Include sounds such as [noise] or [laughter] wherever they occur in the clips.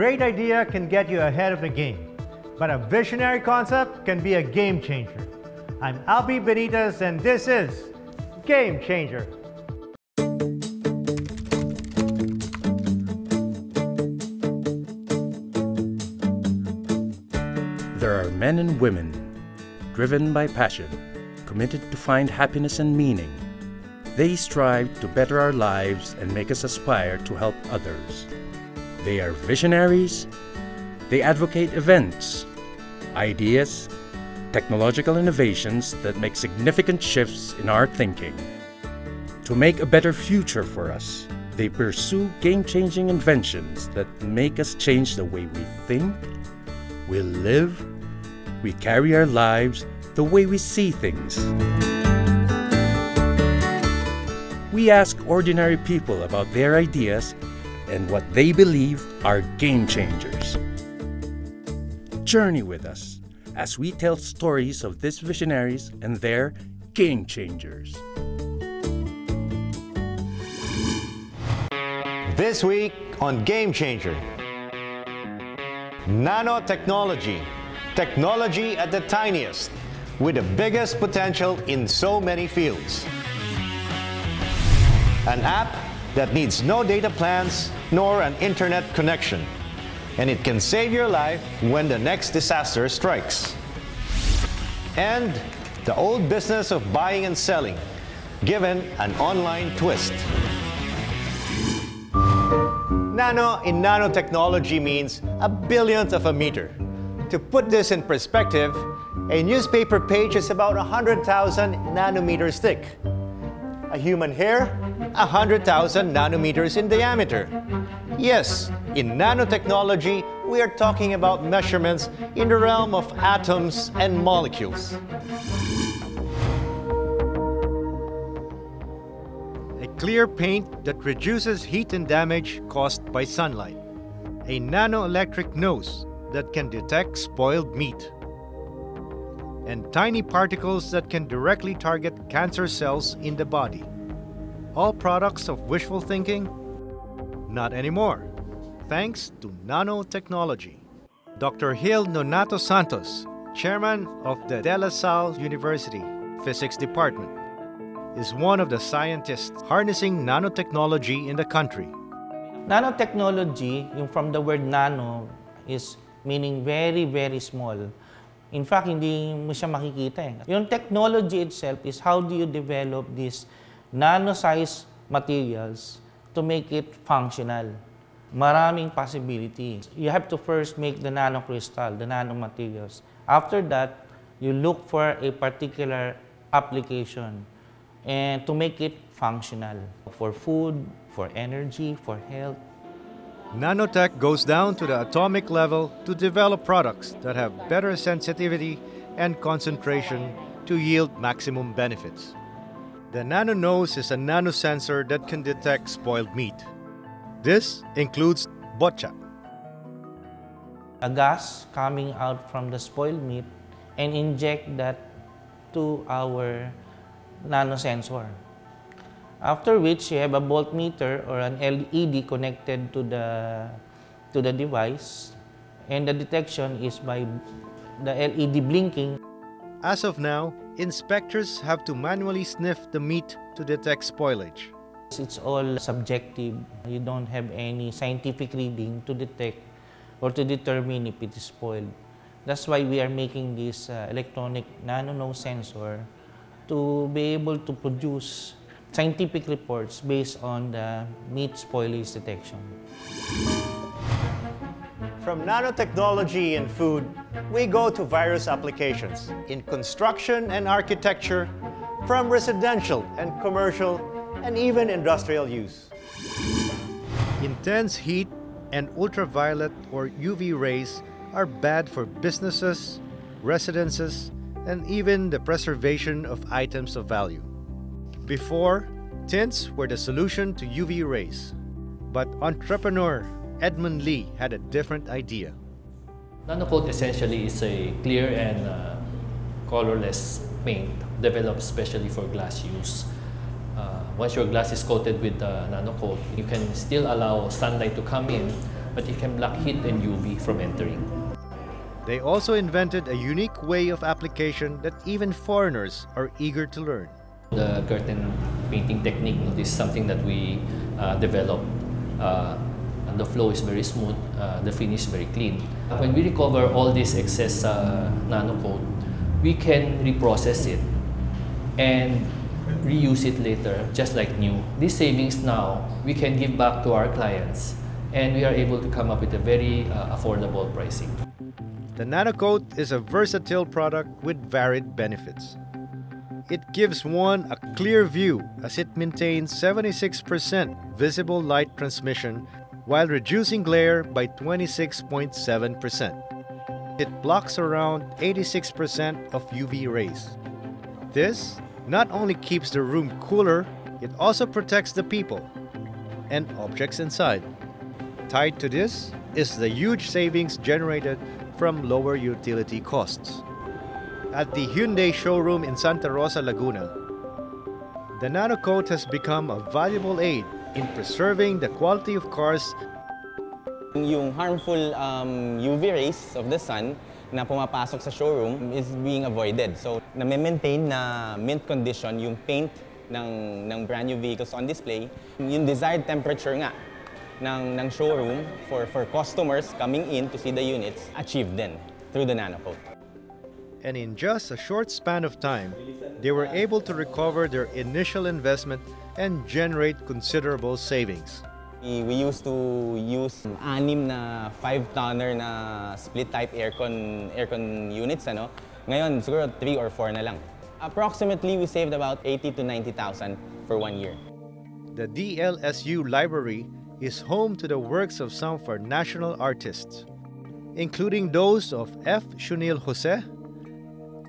great idea can get you ahead of the game, but a visionary concept can be a game changer. I'm Albee Benitez, and this is Game Changer. There are men and women driven by passion, committed to find happiness and meaning. They strive to better our lives and make us aspire to help others. They are visionaries. They advocate events, ideas, technological innovations that make significant shifts in our thinking. To make a better future for us, they pursue game changing inventions that make us change the way we think, we live, we carry our lives, the way we see things. We ask ordinary people about their ideas and what they believe are game changers. Journey with us as we tell stories of these visionaries and their game changers. This week on Game Changer Nanotechnology. Technology at the tiniest, with the biggest potential in so many fields. An app that needs no data plans nor an internet connection. And it can save your life when the next disaster strikes. And the old business of buying and selling, given an online twist. Nano in nanotechnology means a billionth of a meter. To put this in perspective, a newspaper page is about 100,000 nanometers thick. A human hair, 100,000 nanometers in diameter. Yes, in nanotechnology, we are talking about measurements in the realm of atoms and molecules. A clear paint that reduces heat and damage caused by sunlight. A nanoelectric nose that can detect spoiled meat. And tiny particles that can directly target cancer cells in the body. All products of wishful thinking? Not anymore, thanks to nanotechnology. Dr. Gil Nonato Santos, chairman of the De La Salle University Physics Department, is one of the scientists harnessing nanotechnology in the country. Nanotechnology, from the word nano, is meaning very, very small. In fact, hindi mo siya makikita. Eh. Yung technology itself is how do you develop these nano-sized materials to make it functional. Maraming possibilities. You have to first make the nanocrystal, the nanomaterials. After that, you look for a particular application and to make it functional for food, for energy, for health. Nanotech goes down to the atomic level to develop products that have better sensitivity and concentration to yield maximum benefits. The nano nose is a nanosensor that can detect spoiled meat. This includes botcha. A gas coming out from the spoiled meat and inject that to our nanosensor. After which, you have a voltmeter or an LED connected to the, to the device, and the detection is by the LED blinking. As of now, inspectors have to manually sniff the meat to detect spoilage. It's all subjective. You don't have any scientific reading to detect or to determine if it is spoiled. That's why we are making this uh, electronic nano nose sensor to be able to produce scientific reports based on the meat spoilage detection. From nanotechnology in food, we go to virus applications in construction and architecture, from residential and commercial, and even industrial use. Intense heat and ultraviolet or UV rays are bad for businesses, residences, and even the preservation of items of value. Before, tints were the solution to UV rays. But entrepreneur Edmund Lee had a different idea. NanoCoat essentially is a clear and uh, colorless paint developed specially for glass use. Uh, once your glass is coated with the NanoCoat, you can still allow sunlight to come in but it can block heat and UV from entering. They also invented a unique way of application that even foreigners are eager to learn. The curtain painting technique is something that we uh, developed. Uh, and the flow is very smooth, uh, the finish is very clean. When we recover all this excess uh, nano coat, we can reprocess it and reuse it later just like new. These savings now, we can give back to our clients and we are able to come up with a very uh, affordable pricing. The NanoCoat is a versatile product with varied benefits. It gives one a clear view as it maintains 76% visible light transmission while reducing glare by 26.7%. It blocks around 86% of UV rays. This not only keeps the room cooler, it also protects the people and objects inside. Tied to this is the huge savings generated from lower utility costs. At the Hyundai showroom in Santa Rosa, Laguna, the nano coat has become a valuable aid in preserving the quality of cars Yung harmful um, UV rays of the sun na pumapasok sa showroom is being avoided. So, na-maintain na mint condition yung paint ng, ng brand new vehicles on display. Yung desired temperature nga ng, ng showroom for, for customers coming in to see the units, achieved then through the nanocoat. And in just a short span of time, they were able to recover their initial investment and generate considerable savings. We, used to use anim na 5-tonner na split-type aircon, aircon units. Ano? Ngayon, siguro 3 or 4 na lang. Approximately, we saved about 80 to 90,000 for one year. The DLSU Library is home to the works of some of our national artists, including those of F. Sionil Jose,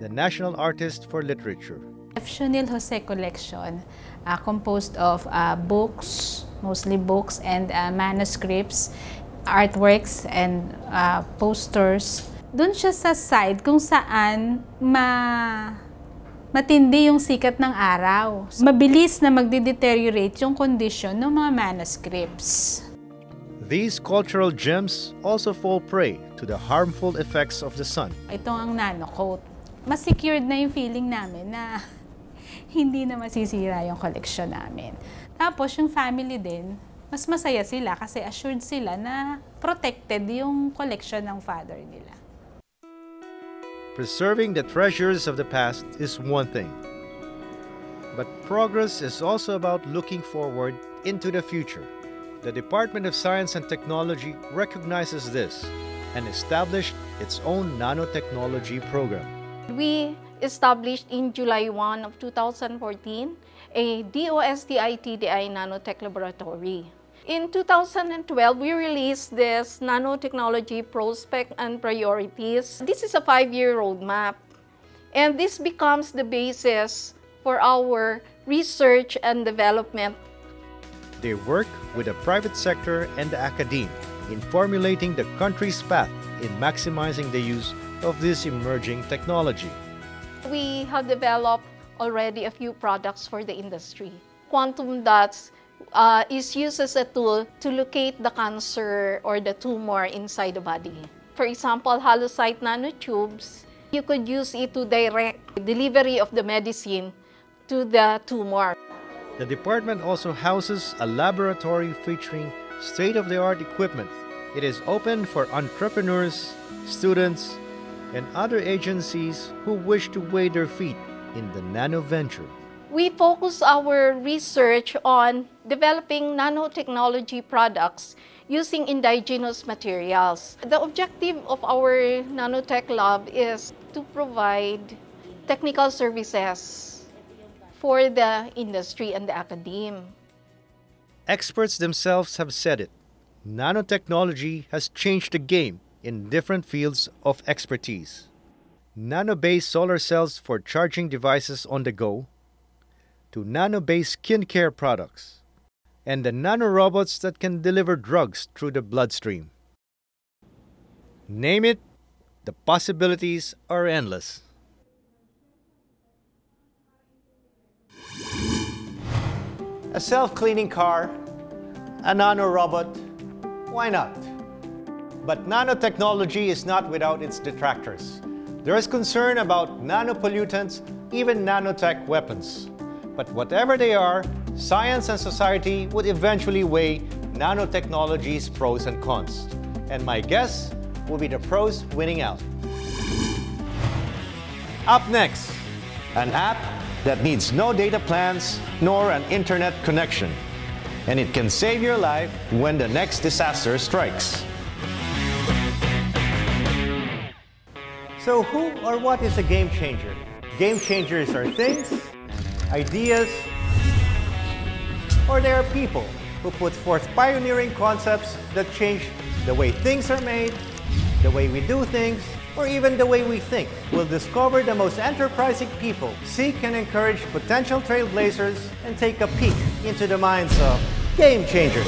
the National Artist for Literature. Shunil Jose collection, uh, composed of uh, books, mostly books and uh, manuscripts, artworks and uh, posters. Doon siya sa side kung saan ma matindi yung sikat ng araw. Mabilis na magde-deteriorate yung condition ng mga manuscripts. These cultural gems also fall prey to the harmful effects of the sun. Ito ang nano coat. Mas secured na yung feeling namin na [laughs] hindi na masisira yung collection namin. Tapos yung family din, mas masaya sila kasi assured sila na protected yung collection ng father nila. Preserving the treasures of the past is one thing. But progress is also about looking forward into the future. The Department of Science and Technology recognizes this and established its own nanotechnology program. We established in July 1 of 2014 a DOST-ITDI Nanotech Laboratory. In 2012, we released this nanotechnology prospect and priorities. This is a five-year roadmap, and this becomes the basis for our research and development. They work with the private sector and the academe in formulating the country's path in maximizing the use of this emerging technology. We have developed already a few products for the industry. Quantum dots uh, is used as a tool to locate the cancer or the tumor inside the body. For example, halloysite nanotubes, you could use it to direct delivery of the medicine to the tumor. The department also houses a laboratory featuring state-of-the-art equipment. It is open for entrepreneurs, students, and other agencies who wish to weigh their feet in the nano venture. We focus our research on developing nanotechnology products using indigenous materials. The objective of our nanotech lab is to provide technical services for the industry and the academe. Experts themselves have said it. Nanotechnology has changed the game in different fields of expertise. Nano-based solar cells for charging devices on the go, to nano-based skincare products, and the nanorobots that can deliver drugs through the bloodstream. Name it, the possibilities are endless. A self-cleaning car, a nano-robot, why not? But nanotechnology is not without its detractors. There is concern about nanopollutants, even nanotech weapons. But whatever they are, science and society would eventually weigh nanotechnology's pros and cons. And my guess will be the pros winning out. Up next, an app that needs no data plans nor an internet connection. And it can save your life when the next disaster strikes. So who or what is a game changer? Game changers are things, ideas, or they are people who put forth pioneering concepts that change the way things are made, the way we do things, or even the way we think. We'll discover the most enterprising people, seek and encourage potential trailblazers, and take a peek into the minds of game changers.